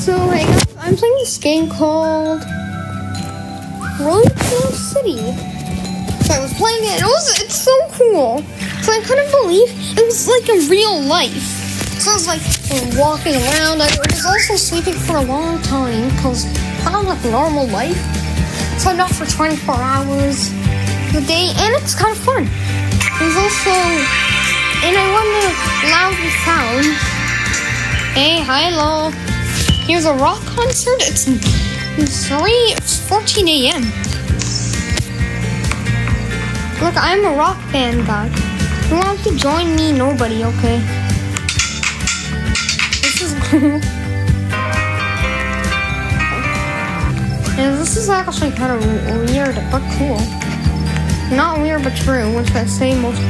So, I'm playing this game called Roadkill City. So I was playing it, it was, it's so cool. So I couldn't believe it was like a real life. So I was like walking around. I was also sleeping for a long time because kind of like normal life. So I'm not for 24 hours a day, and it's kind of fun. Was also, and I want the loudly sound. Hey, hi, hello. Here's a rock concert. It's 3, it's 14 a.m. Look, I'm a rock band guy. You want to join me? Nobody, okay? This is cool. Yeah, this is actually kind of weird, but cool. Not weird, but true, which I say most.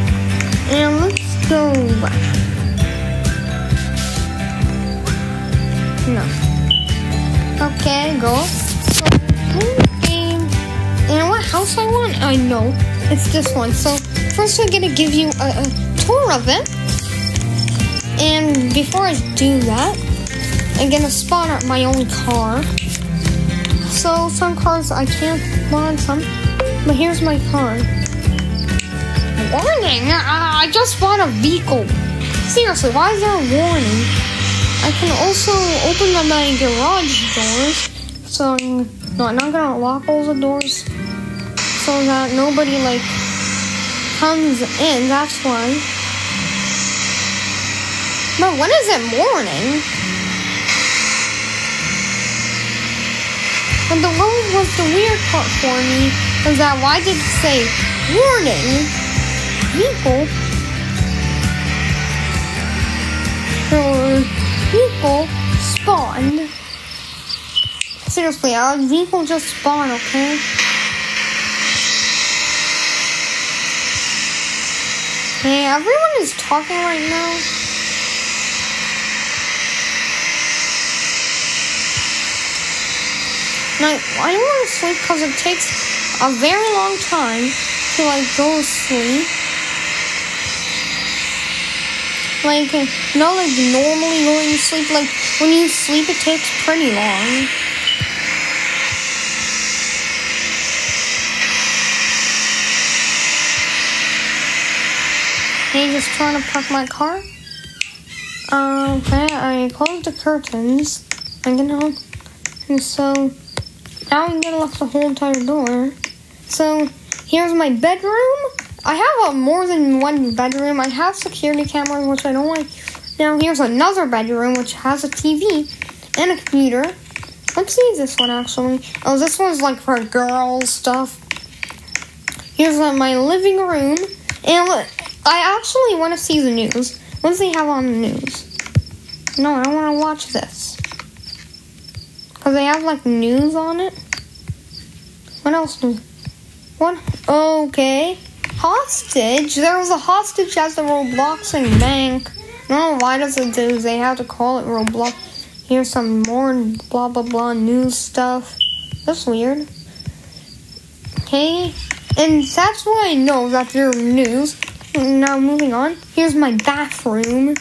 And let's go back. No. Okay, go. So, game. And what house I want? I know. It's this one. So, first I'm gonna give you a, a tour of it. And before I do that, I'm gonna spawn up my own car. So, some cars I can't spawn some. But here's my car. Warning! I, I just bought a vehicle. Seriously, why is there a warning? I can also open up my garage doors, so I'm not, gonna lock all the doors, so that nobody like comes in. That's why. But when is it morning? And the road was the weird part for me, is that why did it say warning? People. So, vehicle spawned. Seriously, our vehicle just spawn, okay? Hey, everyone is talking right now. Now, I don't want to sleep because it takes a very long time to like go to sleep. Like, not like normally going to sleep. Like, when you sleep, it takes pretty long. Hey, just trying to park my car. okay, I closed the curtains. I'm gonna, and so now I'm gonna lock the whole entire door. So here's my bedroom. I have a more than one bedroom. I have security cameras, which I don't like. Now here's another bedroom, which has a TV and a computer. Let's see this one actually. Oh, this one's like for girls stuff. Here's uh, my living room, and look, I actually want to see the news. What do they have on the news? No, I don't want to watch this. Because they have like news on it. What else? What? Okay. Hostage? There was a hostage at the Robloxing bank. No, why does it do? They have to call it Roblox. Here's some more blah blah blah news stuff. That's weird. Okay, and that's why I know that they're news. Now moving on. Here's my bathroom.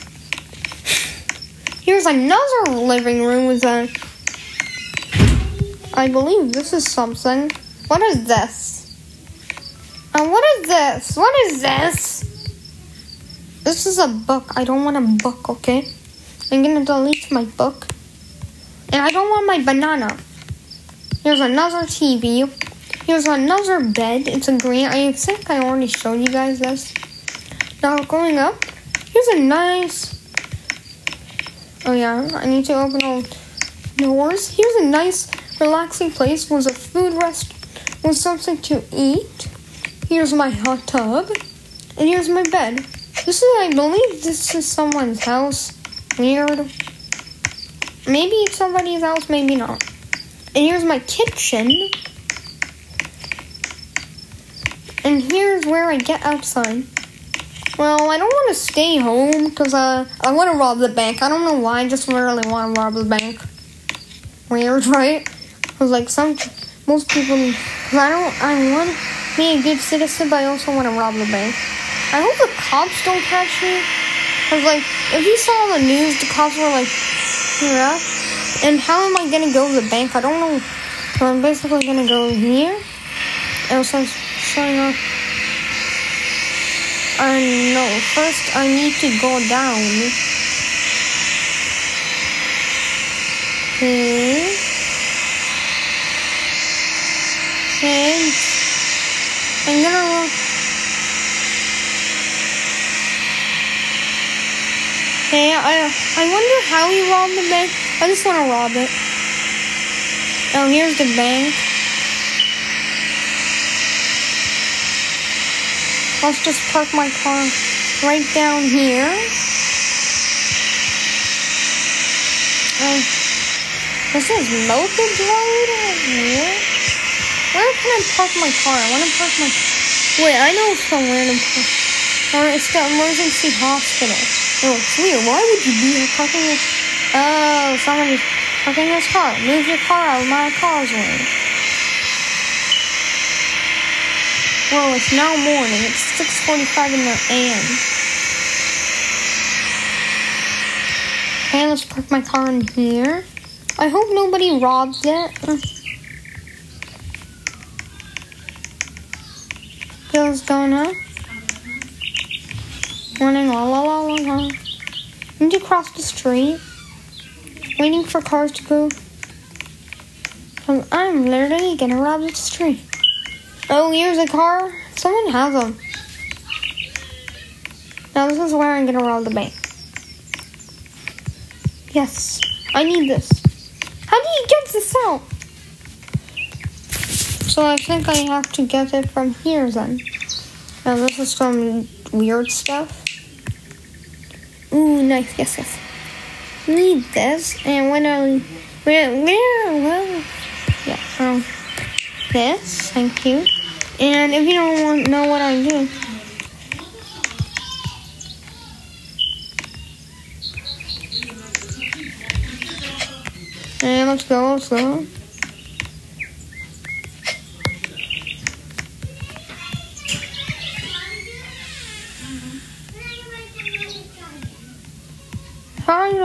Here's another living room with a. I believe this is something. What is this? And what is this? What is this? This is a book. I don't want a book, okay? I'm gonna delete my book. And I don't want my banana. Here's another TV. Here's another bed. It's a green. I think I already showed you guys this. Now going up. Here's a nice. Oh yeah, I need to open all doors. Here's a nice, relaxing place with a food rest with something to eat. Here's my hot tub. And here's my bed. This is, I believe, this is someone's house. Weird. Maybe it's somebody's house, maybe not. And here's my kitchen. And here's where I get outside. Well, I don't want to stay home because uh, I want to rob the bank. I don't know why. I just really want to rob the bank. Weird, right? Because like some most people, I don't. I want to be a good citizen, but I also want to rob the bank. I hope the cops don't catch me. Cause like, if you saw on the news, the cops were like, yeah. And how am I gonna go to the bank? I don't know. So I'm basically gonna go here. And so showing up. Uh, no, first I need to go down. Okay. And. Hey, I I wonder how you robbed the bank. I just want to rob it. Oh, here's the bank. Let's just park my car right down here. Uh, this is Locust Road here. Where can I park my car? I want to park my. Wait, I know somewhere to park. Or it's the emergency hospital. Oh, it's weird. Why would you be parking your... Oh, somebody's parking his car. Move your car out of my car's way. Well, it's now morning. It's 6.45 in the a.m. Okay, let's park my car in here. I hope nobody robs it. Bill's going up. Running la la la la la. Need to cross the street. Waiting for cars to go. I'm literally gonna rob the street. Oh, here's a car. Someone has them. Now this is where I'm gonna rob the bank. Yes, I need this. How do you get this out? So I think I have to get it from here then. Now this is some weird stuff. Ooh, nice. Yes, yes. Need this, and when I where where yeah, um, this. Thank you. And if you don't want know what I'm doing. And let's go, let's go.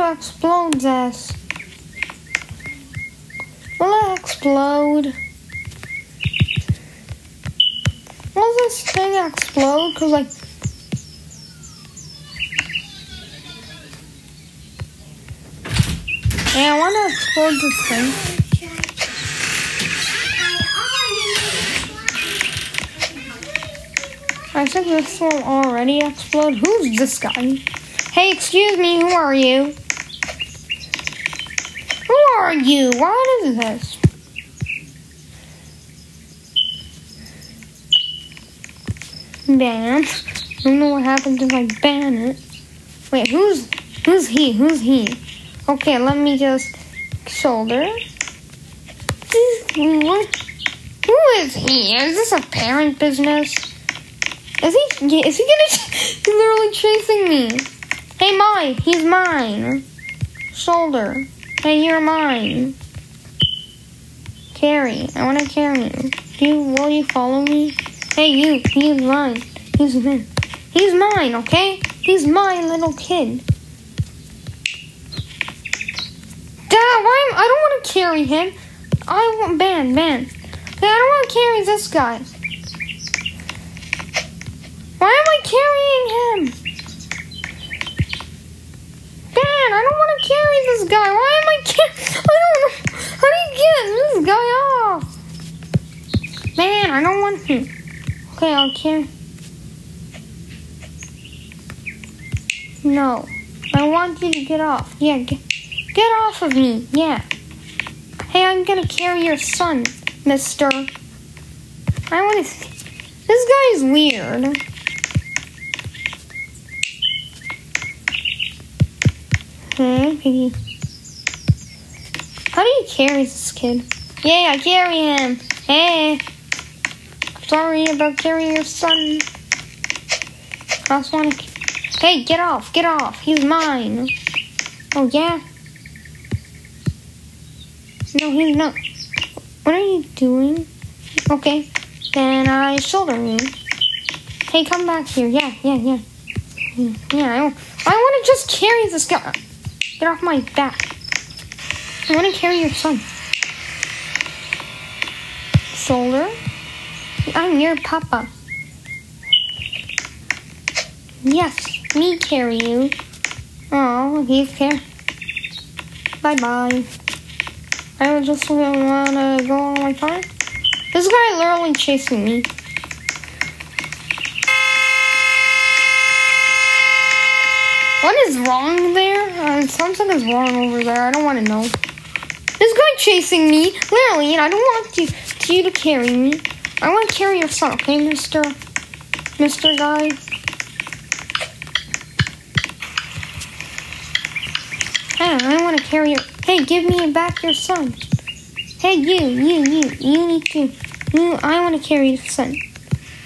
Do explode this? Will it explode? Will this thing explode? Cause like Yeah, I wanna explode this thing. I think this will already explode. Who's this guy? Hey, excuse me, who are you? You? What is this? Ban. I don't know what happens if I ban it. Wait, who's who's he? Who's he? Okay, let me just shoulder. Who is he? Is this a parent business? Is he? Is he gonna? He's literally chasing me. Hey, mine. He's mine. Shoulder. Hey, you're mine. Carry. I want to carry you. Do you, will you follow me? Hey, you. He's mine. He's mine. He's mine, okay? He's my little kid. Dad, why am I don't want to carry him. I want ban, ban. Hey, I don't want to carry this guy. Why am I carrying him? Dan, I don't want to carry this guy. Why am I carrying? I don't know. How do you get this guy off? Man, I don't want to. Okay, I'll carry. No, I want you to get off. Yeah, get, get off of me. Yeah. Hey, I'm gonna carry your son, Mister. I want to. This guy is weird. Hmm, piggy. How do you carry this kid? Yeah, I carry him. Hey. Sorry about carrying your son. I just want to. Hey, get off, get off. He's mine. Oh, yeah? No, he's not. What are you doing? Okay. Then I shoulder you. Hey, come back here. Yeah, yeah, yeah. Yeah, I, I want to just carry this guy. Get off my back. I want to carry your son. Shoulder. I'm your papa. Yes, me carry you. Oh, he's care. Bye bye. I just wanna go on my car. This guy literally chasing me. What is wrong there? Uh, something is wrong over there. I don't want to know. This guy chasing me, literally, and I don't want you, you to carry me. I want to carry your son, okay, Mister, Mister Guy. Hey, I want to carry your. Hey, give me back your son. Hey, you, you, you, you need to. You, I want to carry your son.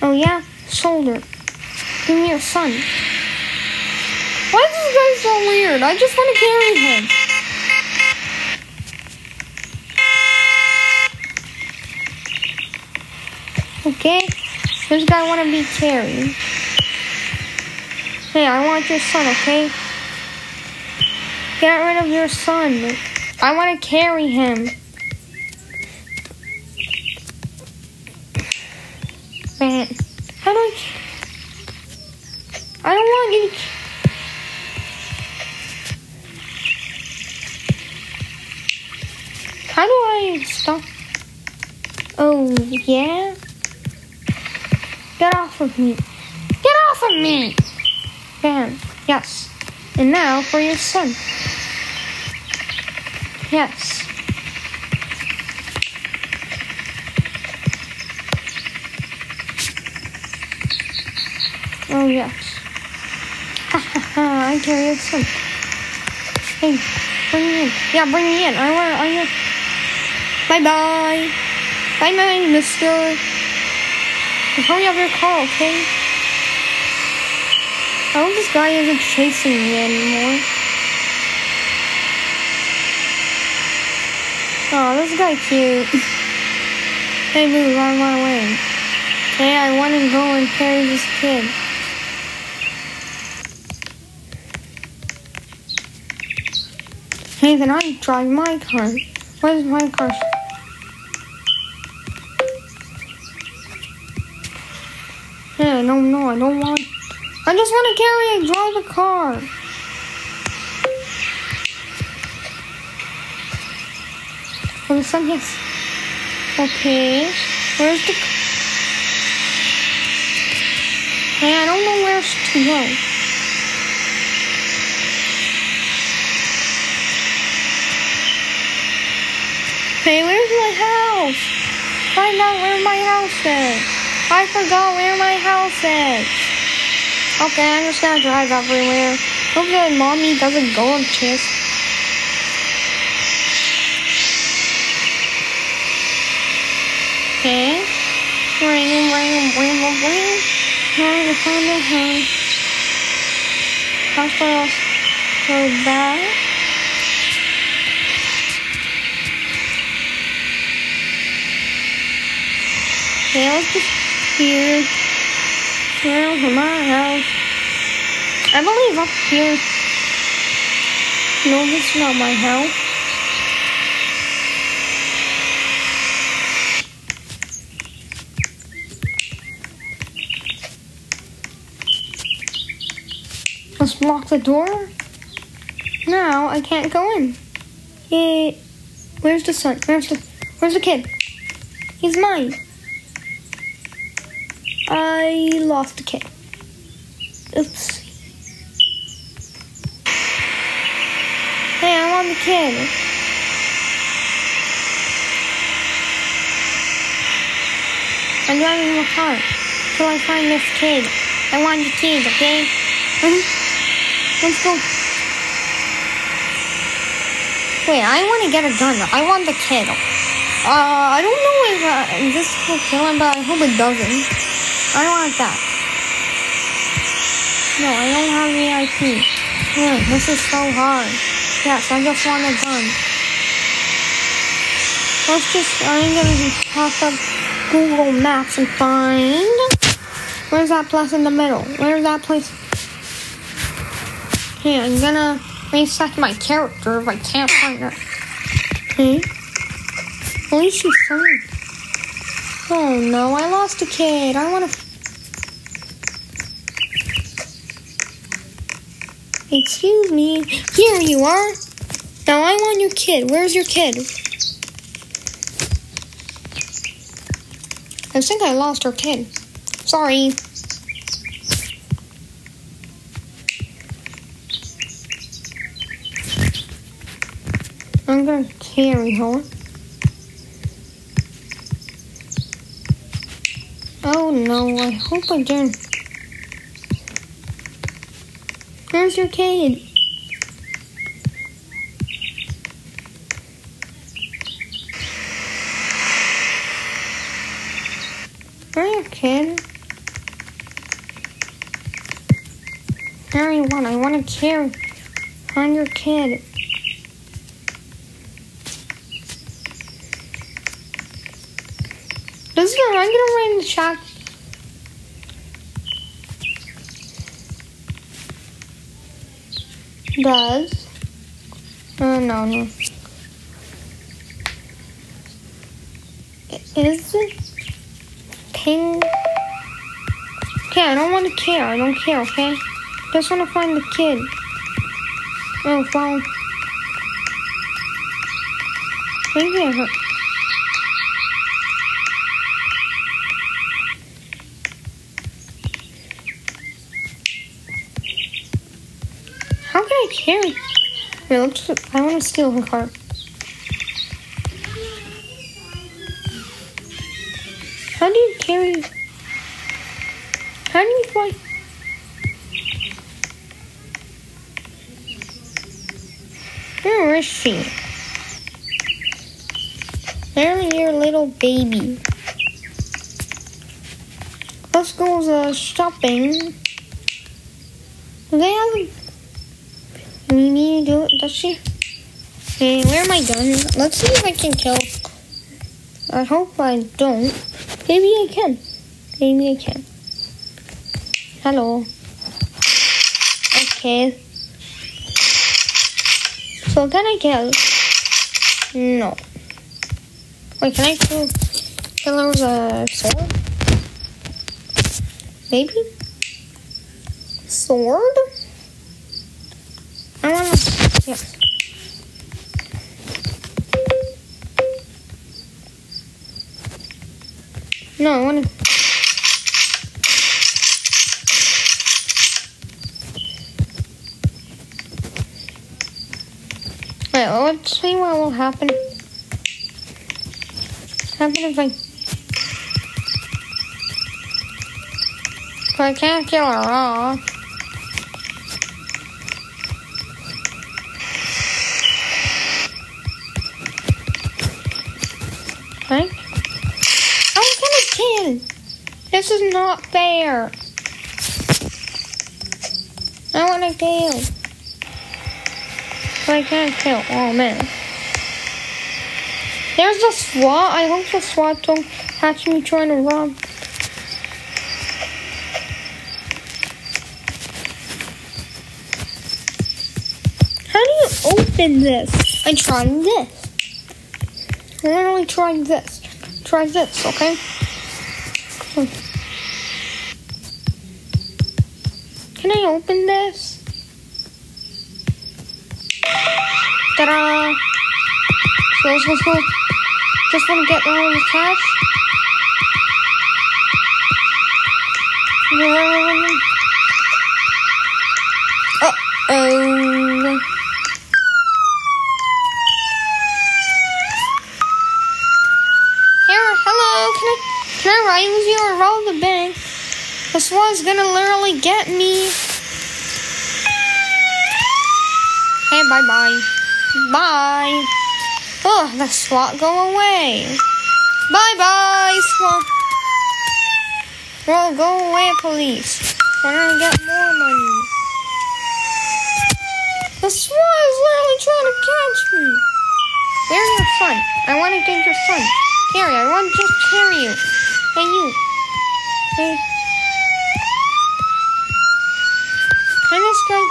Oh yeah, shoulder. Give me your son. Why is guy so weird? I just want to carry him. Okay? This guy want to be carried. Hey, I want your son, okay? Get rid of your son. I want to carry him. Man, how do I... I don't want you. How do I stop? Oh, yeah? Get off of me. Get off of me! Bam. Yes. And now for your son. Yes. Oh, yes. Ha ha ha, I carry your son. Hey, bring me in. Yeah, bring me in. I want, I want. Bye bye. Bye bye, mister. Hurry up your car, okay? I hope this guy isn't chasing me anymore. Oh, this guy cute. hey, boo, run, my way. Hey, I want to go and carry this kid. Hey, then I drive my car. Where's my car? No, no, I don't want. I just want to carry and drive a car. For the sun, yes. Okay, where's the? Hey, I don't know where to go. Hey, where's my house? Find out where my house is. I forgot where my house is. Okay, I'm just gonna drive everywhere. Hope that mommy doesn't go and kiss. Okay. Ring, ring, ring, ring, ring. Trying to find the house. Hospital. Go back. Okay, let's just here. Around from my house. I believe up here. No, this is not my house. Let's lock the door. Now I can't go in. Yay. Where's the son? Where's the where's the kid? He's mine. I lost the kid. Oops. Hey, I want the kid. I'm driving my car till I find this kid. I want the kid, okay? Let's go. Wait, I want to get a gun. I want the kid. Uh, I don't know if uh, this will kill him, but I hope it doesn't. I don't want that. No, I don't have VIP. Man, this is so hard. Yes, I just want a gun. Let's just, I'm gonna just pop up Google Maps and find. Where's that place in the middle? Where's that place? Okay, I'm gonna reset my character if I can't find it. Okay. At least she's fine. Oh no, I lost a kid. I want to. Excuse me. Here you are. Now I want your kid. Where's your kid? I think I lost her kid. Sorry. I'm gonna carry her. Oh no, I hope I didn't. Where's your kid? Where's your kid? Everyone, I want to carry on your kid. This is a regular rain shot. Does. Uh, no, no. Is it ping? Okay, I don't want to care. I don't care, okay? Just want to find the kid. Oh, wow. Maybe I hurt. Carry? Wait, let's, I want to steal her car. How do you carry? How do you fly? Where is she? There's your little baby. Let's go uh, shopping. Do they have Mimi do it? Does she? Hey, where are my guns? Let's see if I can kill. I hope I don't. Maybe I can. Maybe I can. Hello. Okay. So can I kill? No. Wait, can I kill kill her with a sword? Maybe? Sword? Ah, I yeah. No, I wanna Wait, let's see what will happen. Happen if I if I can't kill her off. This is not fair. I want to kill. But I can't kill. Oh man. There's the SWAT. I hope the SWAT don't catch me trying to rob. How do you open this? I tried this. I'm literally tried this. Try this, okay? Can I open this? Ta-da! Let's, let's. Just want to get all the cash. Uh-oh. Here, hello, can I, can I ride with you or roll the bank? This one's gonna literally get me. Hey, bye-bye. Bye. Oh, the SWAT go away. Bye-bye, SWAT. Well, go away, police. We're gonna get more money. The SWAT is literally trying to catch me. Where's your son? I want to get your son. Carry, I want to just carry you. Hey, you. Hey. Can this guy...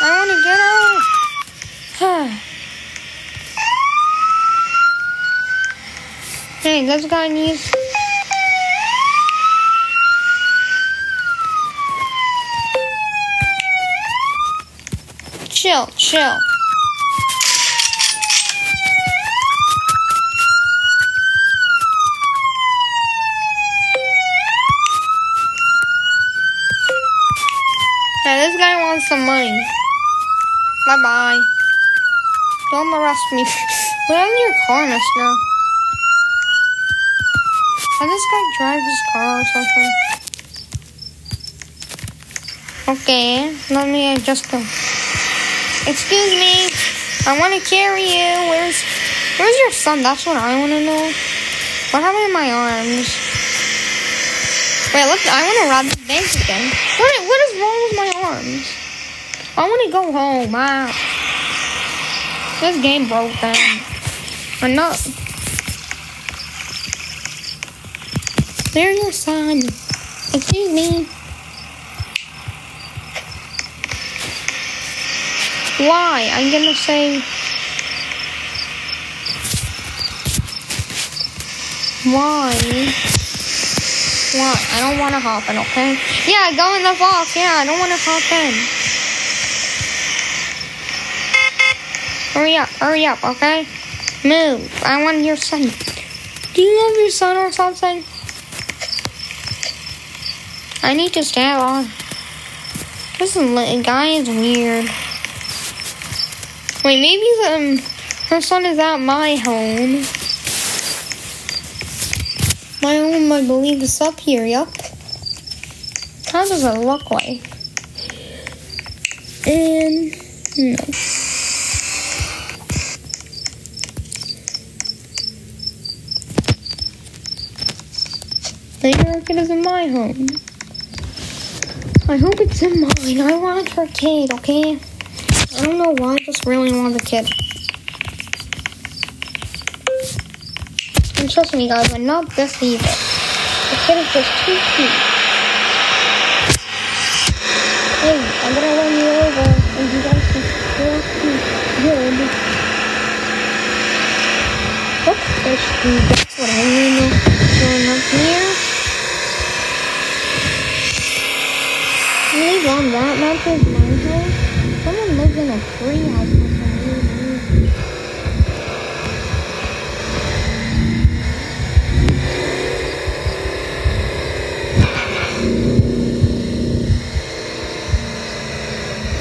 I want to get out. Okay, this guy needs. Chill, chill. Now this guy wants some money. Bye bye. Don't arrest me. Happened to your car, mister? Can this guy drive his car or something? Okay, let me adjust him. Excuse me, I want to carry you. Where's Where's your son? That's what I want to know. What happened to my arms? Wait, look, I want to rob the bank again. What, what is wrong with my arms? I want to go home. Wow. This game broke down. I'm There's your son. Excuse me. Why? I'm gonna say. Why? Why? I don't want to hop in, okay? Yeah, go in the box. Yeah, I don't want to hop in. Hurry up, hurry up, okay? Move. I want your son. Do you love your son or something? I need to stand on. This guy is weird. Wait, maybe the, um, her son is at my home. My home, I believe, is up here, yup. How does it look like? And, no. Maybe it is in my home. I hope it's in mine. I want her kid, okay? I don't know why, I just really want the kid. And trust me, guys, I'm not this evil. The kid is just too cute. Hey, I'm gonna run you over, and you guys can feel good. Oops, that's what I mean. Going up here. On that, my house. Someone lives in a tree house for some reason.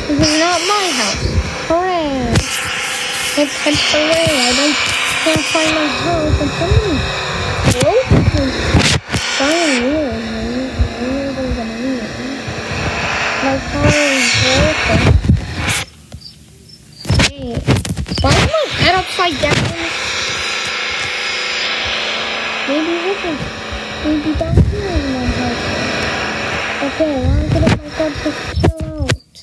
This is not my house. Hooray! Hip hip hooray! I don't can't find my house and somebody broke this giant wheel. Weirder than weird. My car is broken. Hey, why is my head upside down? Maybe this is maybe down here is my house. Okay, why did my car just chill out?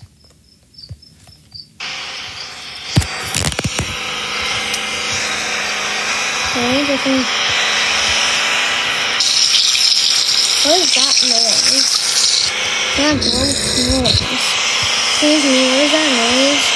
Okay, this is. What is that noise? That noise. Excuse me, what is that noise?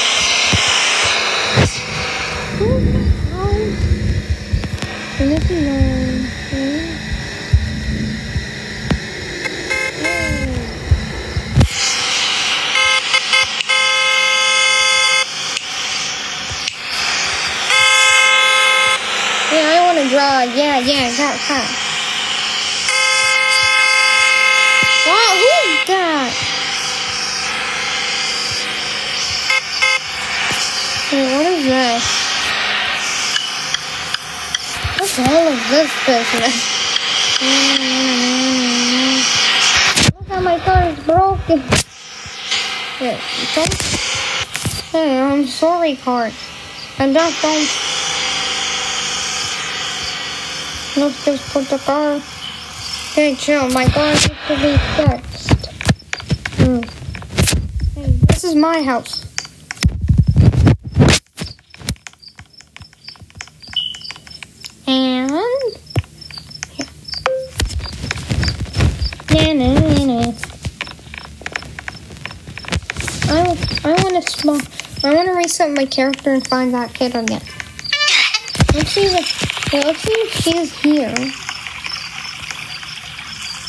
Hey, what is this? What the hell is this business? Look how my car is broken. Yeah, don't. Hey, I'm sorry, car. And don't, don't. Let's just put the car. Hey, chill. My car needs to be fixed. Hmm. Hey, this is my house. And. Yeah. Na, na, na. I, I want to small. I want to reset my character and find that kid again. Let's see. Okay, let's see if she is here.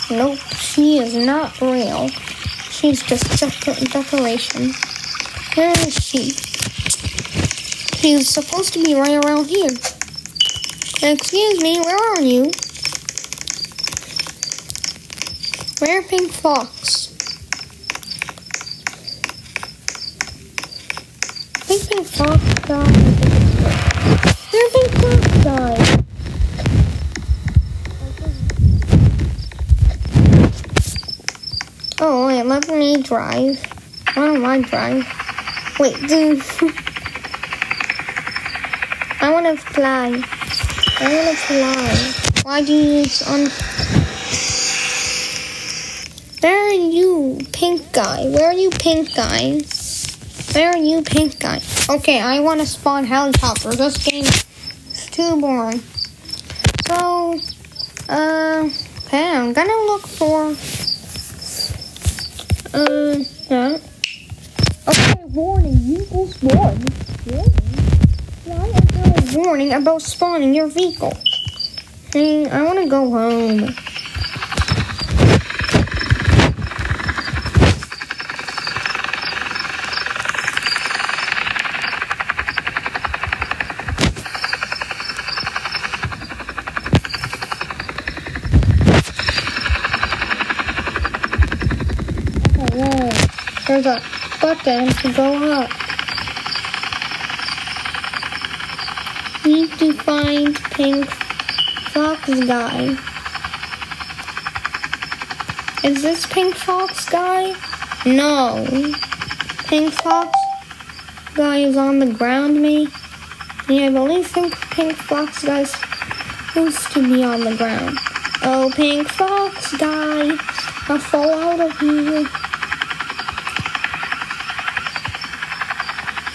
Nope, she is not real. She's just dec- decoration. Where is she? She's supposed to be right around here. Excuse me, where are you? Where Pink Fox? Pink Fox died. Pink Fox died? Oh wait, let me drive. Why don't I drive? Wait, dude. I wanna fly. I wanna fly. Why do you use on Where are you, pink guy? Where are you, pink guy? Where are you, pink guy? Okay, I wanna spawn helicopter. This game is too boring. So, uh, okay, I'm gonna look for uh, yeah. Okay, warning, will spawn. Warning about spawning your vehicle? Hey, I want to go home. There's a button to go up. Need to find Pink Fox guy. Is this Pink Fox guy? No. Pink Fox guy is on the ground, me. Yeah, I believe Pink, Pink Fox guy's supposed to be on the ground. Oh, Pink Fox guy, I'll fall out of here.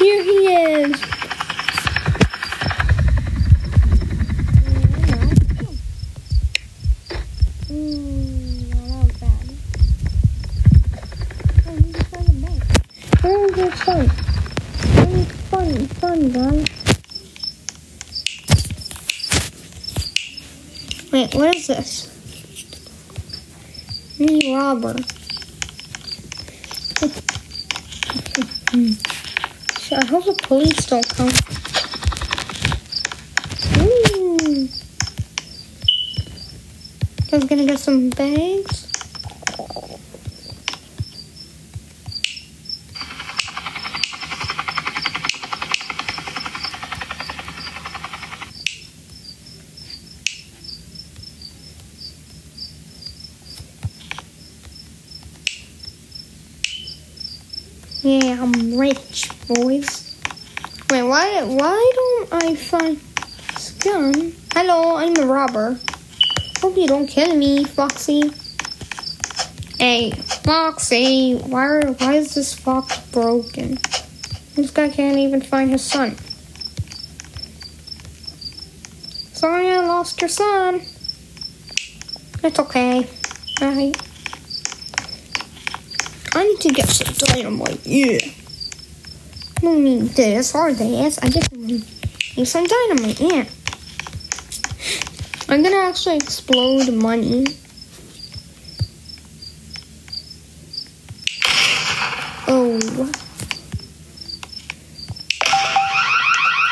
Here he is. Fun? Fun. Wait, what is this? Me robber. So I hope the police don't come. Ooh. I was gonna get some bags. Yeah, I'm rich, boys. Wait, why why don't I find this gun? Hello, I'm a robber. Hope you don't kill me, Foxy. Hey, Foxy, why why is this fox broken? This guy can't even find his son. Sorry I lost your son. It's okay. Alright. I need to get some dynamite. Yeah. No need this or this. I just need some dynamite. Yeah. I'm gonna actually explode money. Oh.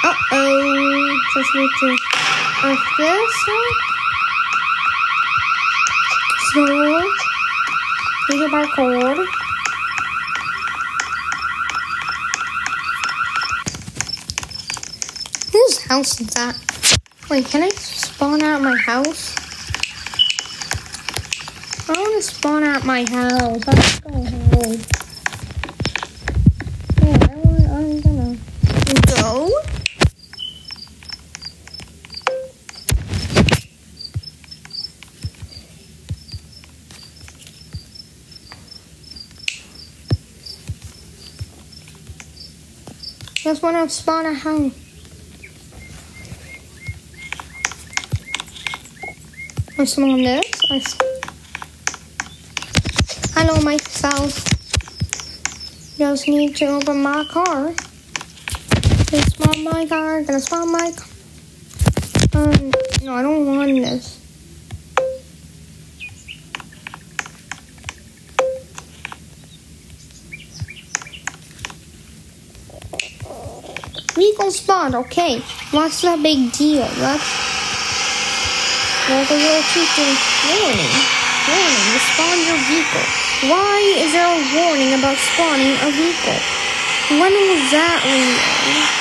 Uh oh. Just need to earth this. So, video barcode. House is that? Wait, can I spawn out my house? I want to spawn out my house. Let's go home. Yeah, I want, I'm gonna go. Just want to spawn a house. I spawn this. I s- Hello, myself. Just need to open my car. Gonna my car. Gonna spawn my car. Um, no, I don't want this. Legal spawn, okay. What's the big deal? That's well, the little teacher warning. Warning, spawn your vehicle. Why is there a warning about spawning a vehicle? When was that real?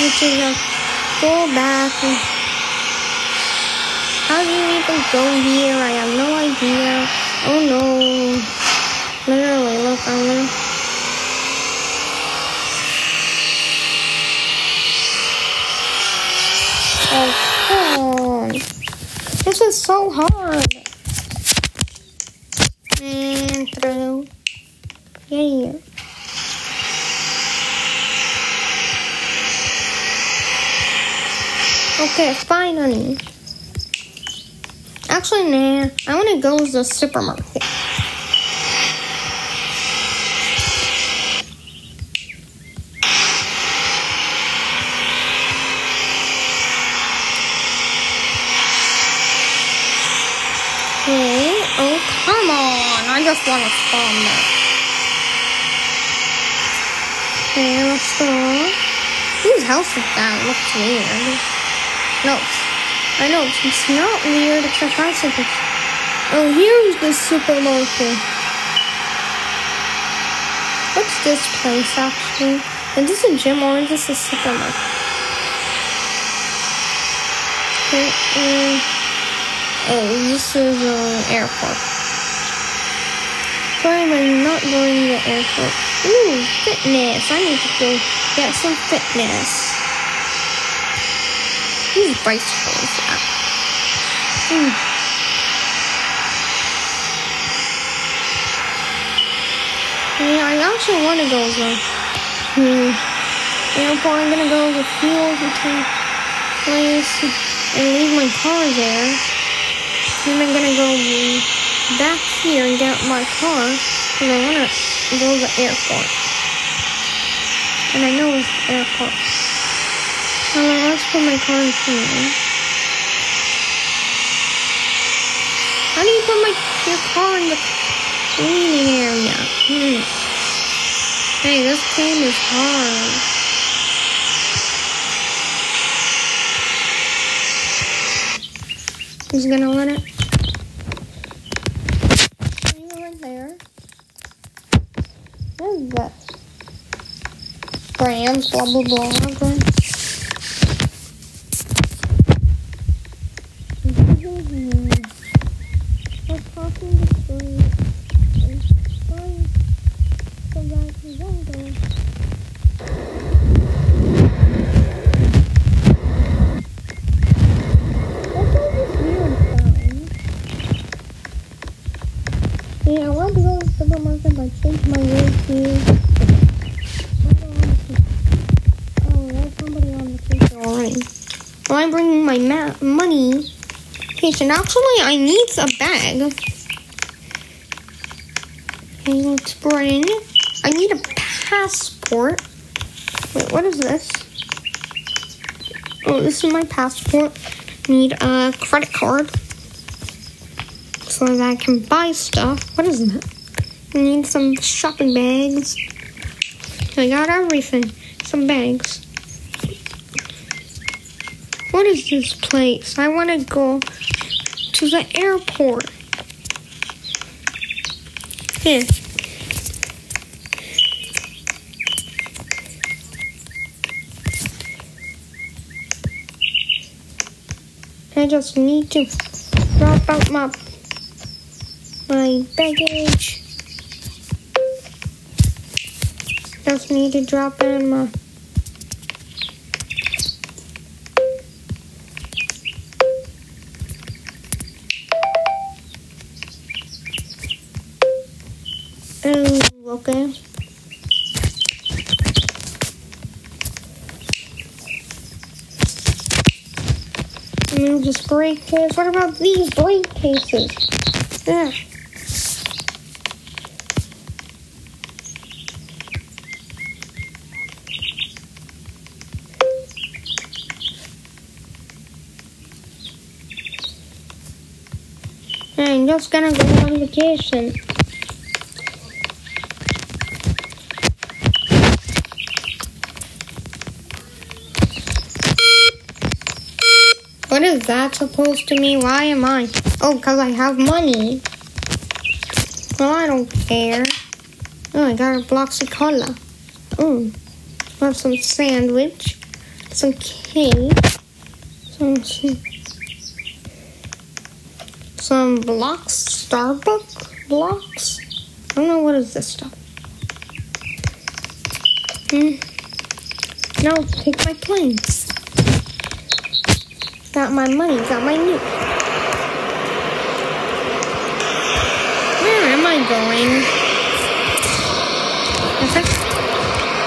Which is a back. How do you even go here? I have no idea. Oh no. Literally, look, I'm gonna. Oh, on. This is so hard. And through. Yeah. Okay, finally. Actually, nah. I want to go to the supermarket. Oh, come on. I just want to spawn that. Okay, let's go. Whose house is that? Looks weird. No, I know it's not weird except I think it's. Oh, here's the supermarket. What's this place actually? Is this a gym or is this a supermarket? Okay, um, oh, this is an airport. Sorry, I'm not going to the airport. Ooh, fitness. I need to go get some fitness. Whose bicycle? Hmm. Yeah, I actually want to go to the hmm, airport. I'm gonna go to the fuel place and leave my car there. Then I'm gonna go back here and get my car because I wanna go to the airport. And I know it's airport. So let's put my car in here. How do you put my your car in the cleaning area? Hmm. Hey, this game is hard. He's gonna let it. Right there? What is that? Brands, blah blah blah. blah. We're crossing the street and trying so that we don't go. What's all this weird sound? Yeah, I want to go to the supermarket, but change my way here. Oh, there's somebody on the picture already. I'm bringing my money. Okay, so actually, I need a bag. Okay, let's bring. I need a passport. Wait, what is this? Oh, this is my passport. Need a credit card so that I can buy stuff. What is that? I need some shopping bags. I got everything. Some bags. What is this place? I want to go to the airport. Here. I just need to drop out my my baggage. Just need to drop in my This. What about these briefcases? Yeah. I'm just gonna go on vacation. What is that supposed to mean? Why am I? Oh, because I have money. Well, I don't care. Oh, I got a Bloxy Cola. Oh, have some sandwich, some cake, some, some, some blocks, Starbucks blocks. I don't know what is this stuff. Hmm. Now take my plane. Got my money, It's not my nuke. Where am I going?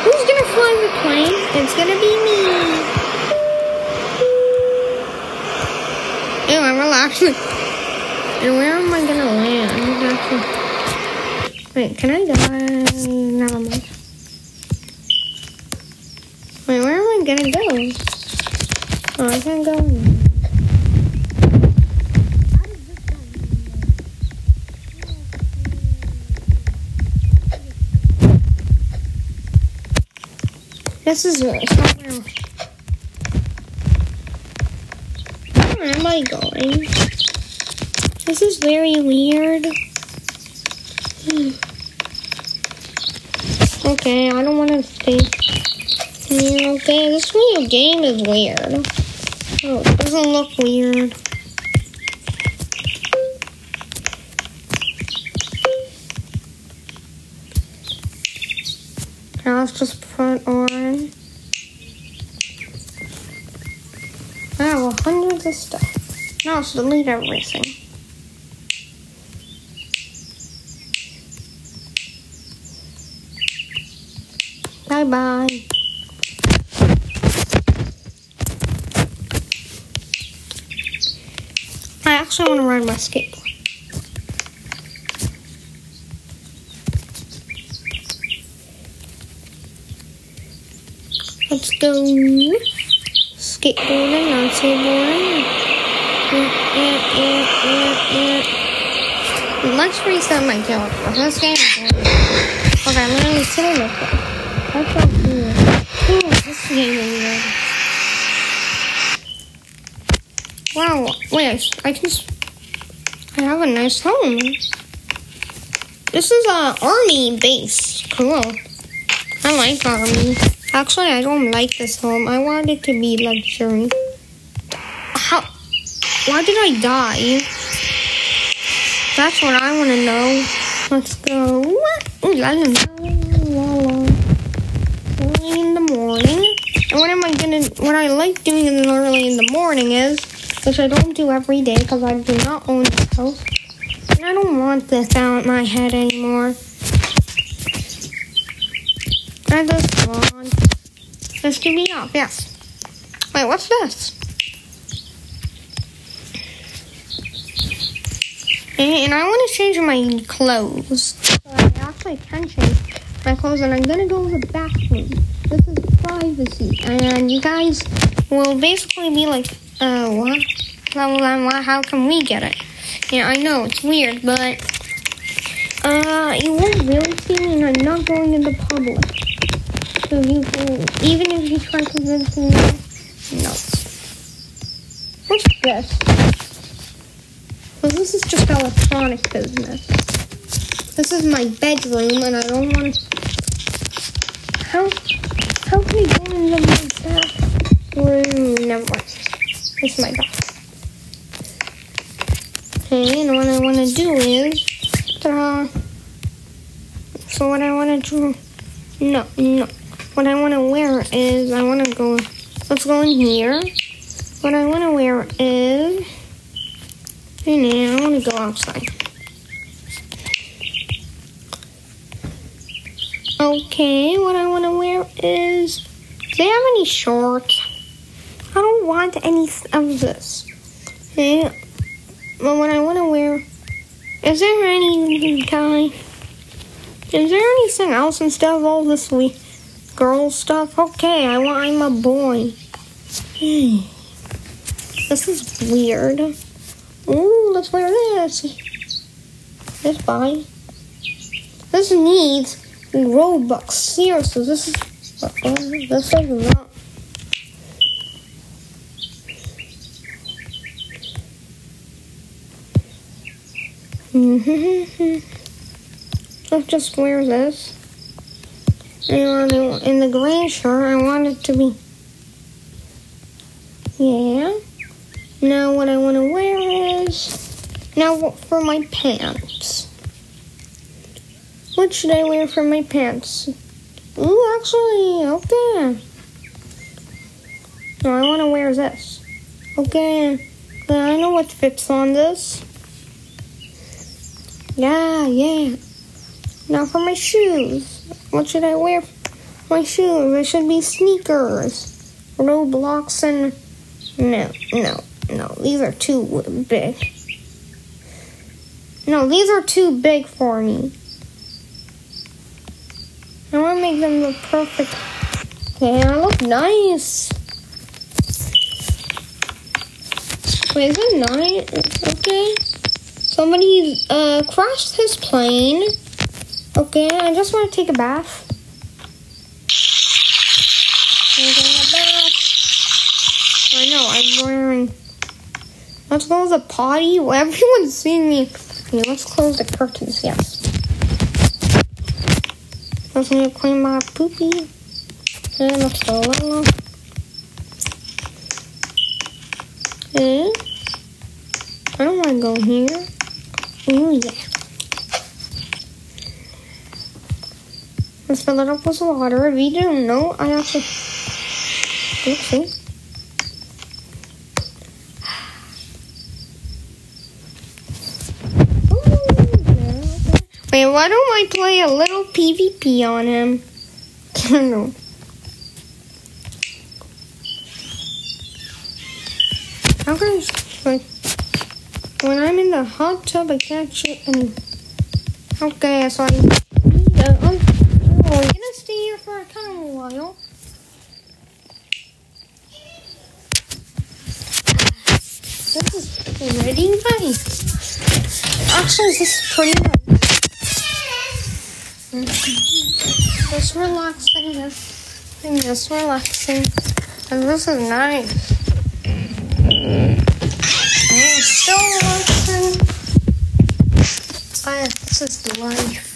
Who's gonna fly the plane? It's gonna be me. Ew, I'm relaxing. And where am I gonna land? Wait, can I die? Never mind. Wait, where am I gonna go? Oh, I can't go. This is somewhere. Where am I going? This is very weird. Hmm. Okay, I don't want to stay here. Okay, this new game is weird. Oh, it doesn't look weird. Now let's just put on. Wow, hundreds of stuff. Now let's delete everything. Bye bye. I actually want to ride my skateboard. Let's go skateboarding, non skateboarding. Let's reset my. This game is weird. Okay, I'm gonna in it. That's so weird. Ooh, this game is weird. Wow, wait, I can. I have a nice home. This is a army base. Cool. I like army. Actually, I don't like this home. I want it to be luxury. How? Why did I die? That's what I want to know. Let's go. Ooh, Early in the morning. And what am I gonna? What I like doing in early in the morning is, which I don't do every day because I do not own this house. And I don't want this out my head anymore. I just want this to be off, yes. Wait, what's this? And I want to change my clothes. So I actually can change my clothes, and I'm gonna go to the bathroom. This is privacy, and you guys will basically be like, uh, what? Blah, blah, blah, how can we get it? Yeah, I know, it's weird, but, uh, you won't really see me, and I'm not going in the public. So you can, even if you try to convince me, no. What's this? Well, this is just electronic business. This is my bedroom, and I don't want to. How? How can I go into my bathroom? Never mind. This is my bathroom. Okay, and what I want to do is. Uh, so what I want to do. No, no. What I want to wear is. I want to go. Let's go in here. What I want to wear is. Hey, man, I want to go outside. Okay, what I want to wear is. Do they have any shorts? I don't want any of this. Yeah. But what I want to wear. Is there any guy? Is there anything else instead of all this we girl stuff? Okay, I want. I'm a boy. this is weird. Ooh, let's wear this. This body. This needs Robux. Seriously, this is. Uh, this is not. Let's just wear this. And in the gray shirt, I want it to be. Yeah. Now what I want to wear is. Now for my pants. What should I wear for my pants? Ooh, actually, okay. No, I want to wear this. Okay. I know what fits on this. Yeah, yeah. Now for my shoes. What should I wear? My shoes. They should be sneakers. Roblox and. No, no, no. These are too big. No, these are too big for me. I want to make them look perfect. Okay, I look nice. Wait, is it nice? Okay. Somebody uh, crashed his plane. Okay, I just want to take a bath. a bath. I know, I'm wearing. Let's go to the potty. Everyone's seeing me. Okay, let's close the curtains, yes. Let's go clean my poopy. And let's go along. Okay. I don't want to go here. Oh yeah. Let's fill it up with water. If you didn't know, I actually. Oopsie. Wait, why don't I play a little PvP on him? no. How can I, like, when I'm in the hot tub, I can't shoot any. Okay, so I need to. Oh, gonna stay here for a kind of a while. This is pretty nice. Actually, this is pretty nice. Mm-hmm. Just relaxing, just, just relaxing. And this is nice. I'm still watching. I, this is life.